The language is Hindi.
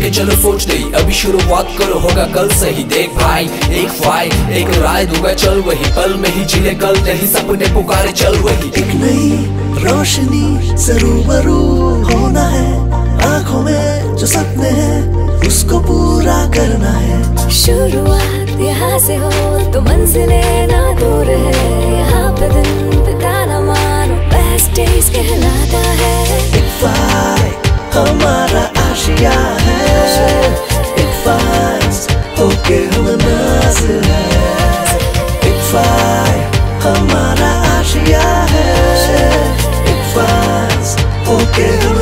के चलो सोच नहीं अभी शुरुआत करो होगा कल से ही देख भाई। एक फाई एक राय दूँगा चल वही पल में ही ज़िले कल नहीं सपने पुकारे चल वही। एक नई रोशनी से रूबरू होना है आँखों में जो सपने हैं उसको पूरा करना है। शुरुआत यहाँ से हो तो मंजिलें ना के हम नाज है। एक फायर हमारा आशिया है। एक फायर होके हम